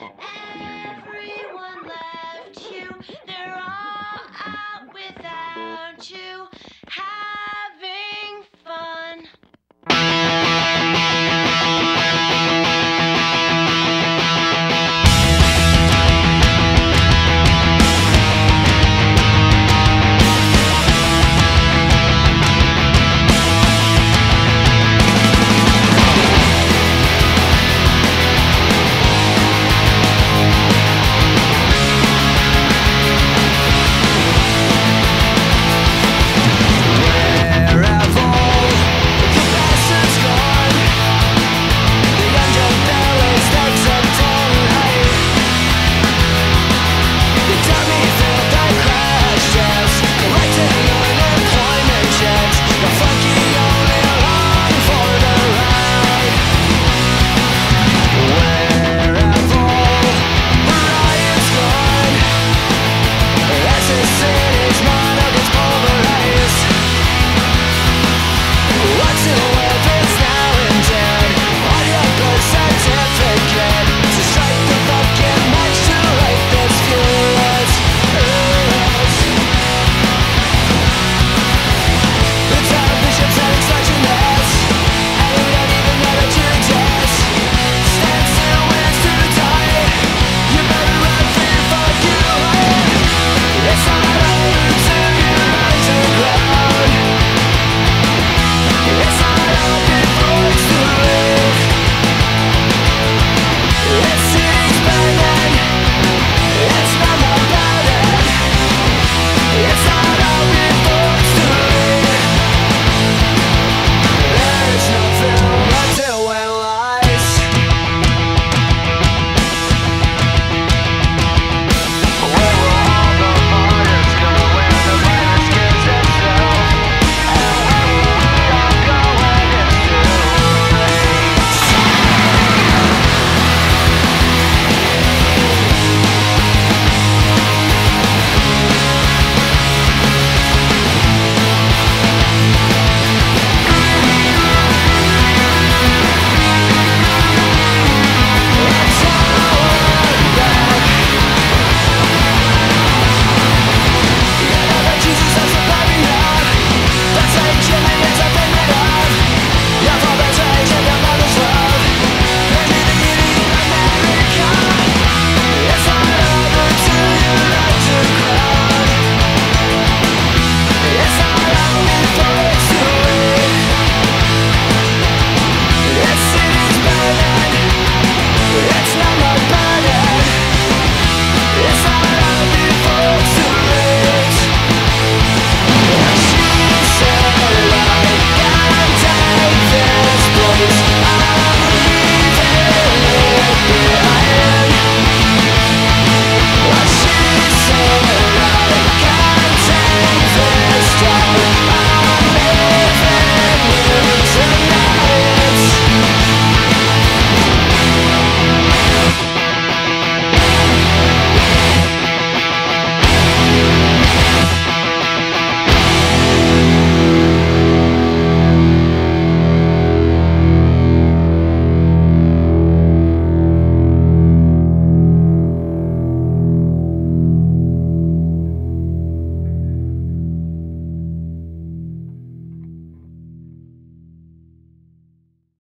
Oh.